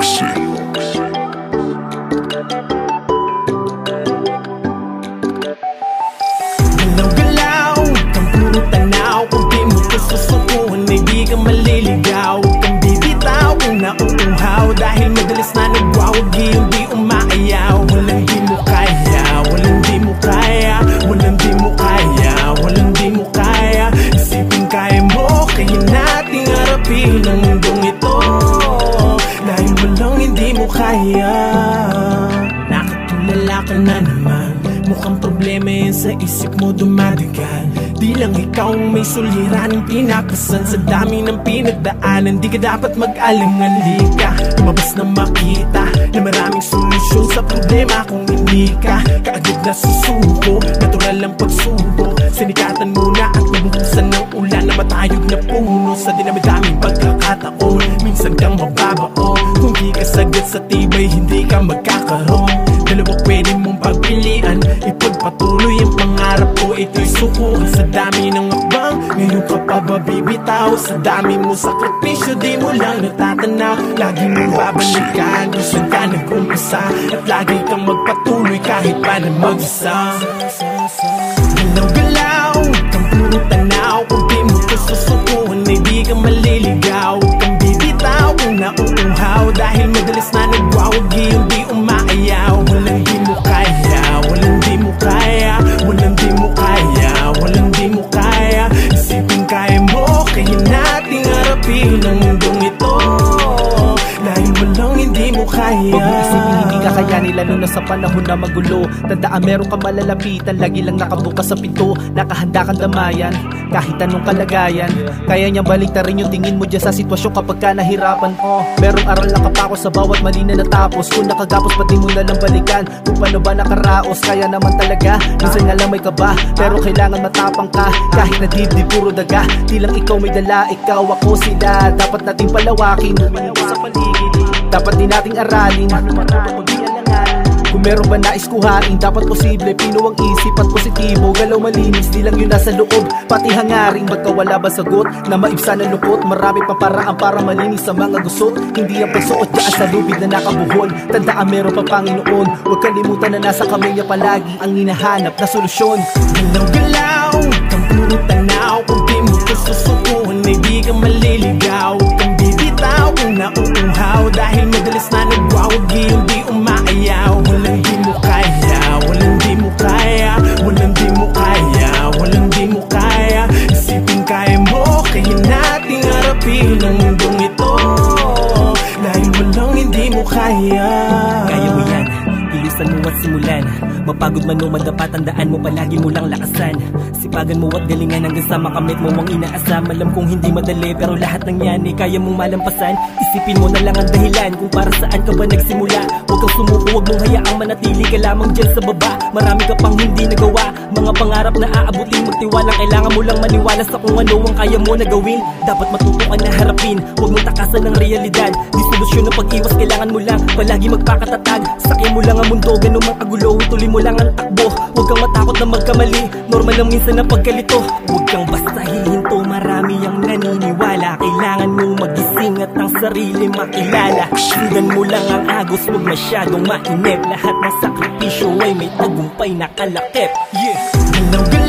Galaw-galaw, kaya? Nakatulala ka na naman. Mukhang problema yan sa isip mo dumadagal Di lang ikaw ang may suliran Pinakasan sa dami ng pinagdaanan. Di ka dapat mag-alangali ka. Lumabas na makita Na maraming solusyon sa problema Kung hindi ka kaagad na susuko Natural ang pagsubo Sinikatan muna at nabuhusan ng ulan Na matayog na puno. Sa dinamidaming ka sagad sa tibay Hindi ka magkakaroon. Dalawa pwede mong pagpilian Ipagpatuloy ang pangarap ko. Ito'y suko Sa dami ng akbang Ngayon ka pa ba bibitaw? Sa dami mo sakripisyo Di mo lang natatanaw Lagi mong babalikan Kung saan ka nag-umpisa At lagi kang magpatuloy Kahit pa na mag-isa. Galaw-galaw Kang puro tanaw. Kung di mo ko susukuhan Ay di ka maliligaw. Kang bibitaw Kung madalas na nagwawagi Yung mo kaya. Huwag mo isipin hindi ka kayanin lalo na sa panahon na magulo. Tandaan meron kang malalapitan. Lagi lang nakabukas sa pinto. Nakahanda kang damayan. Kahit anong kalagayan. Kaya niyang baliktarin yung tingin mo dyan sa sitwasyon Kapag ka nahirapan. Oh, Merong aral na kapako sa bawat mali na natapos. Kung nakagapos pati mo na lang balikan. Kung paano ba nakaraos Kaya naman talaga. Minsan nga lang may kaba Pero kailangan matapang ka. Kahit na dibdib puro daga. Di lang ikaw may dala Ikaw ako sila. Dapat nating palawakin. Sa paligid Dapat din nating aralin. Kung meron ba nais kuhain Dapat posible, pino ang isip at positibo. Galaw malinis, di lang yun nasa loob. Pati hangaring, magkawala ba sagot? Na maibsan ang lukot, marami pa paraan Para malinis sa mga gusot. Hindi ang pagsuot dyan sa lubid na nakabuhol Tandaan meron pa Panginoon. Huwag kalimutan na nasa kamay niya palagi Ang hinahanap na solusyon. Galaw-galaw, nagwawagi Yung di umaayaw Walang di mo kaya, walang di mo kaya. Walang di mo kaya, walang di mo kaya. Isipin kaya mo, kaya nating harapin Ang mundong ito. Dahil walang hindi mo Kaya simulan. Mapagod man o madapa, tandaan mo palagi mo lang lakasan. Sipagan mo at galingan hanggang sa makamit mo ang inaasam. Alam kong hindi madali pero lahat ng yan ay kaya mong malampasan. Isipin mo na lang ang dahilan kung para saan ka ba nagsimula. Huwag kang sumuko, huwag mong hayaang manatili ka lamang dyan sa baba. Marami ka pang hindi nagawa, mga pangarap na aabutin Magtiwala, kailangan mo lang maniwala sa kung ano ang kaya mo na gawin. Dapat matuto ka na harapin, huwag mong takasan ng realidad. Di solusyon ng pag-iwas, kailangan mo lang palagi magpakatatag. Sakyan mo lang ang mundo, ganun mang kagulo. Tuloy mo lang ang takbo, huwag kang matakot na magkamali. Normal lang minsan ang pagkalito. Huwag kang basta hihinto, marami ang naniniwala. Kailangan mo magising at ang sarili makilala. Sundan mo lang ang agos, huwag masyadong mainip. Lahat ng sakripisyo ay may tagumpay na kalakip. Yeah!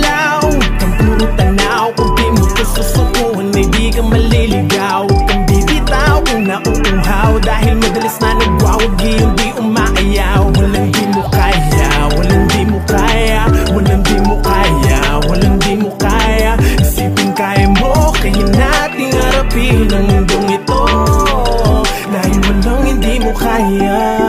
Isusuko, hindi ka maliligaw. Huwag kang bibitaw kung nauuhaw Dahil madalas na nagwawagi yung di umaayaw. Walang di mo kaya, walang di mo kaya. Walang di mo kaya, walang di mo kaya. Isipin kaya mo, kaya nating harapin ang mundong ito. Dahil walang hindi mo kaya.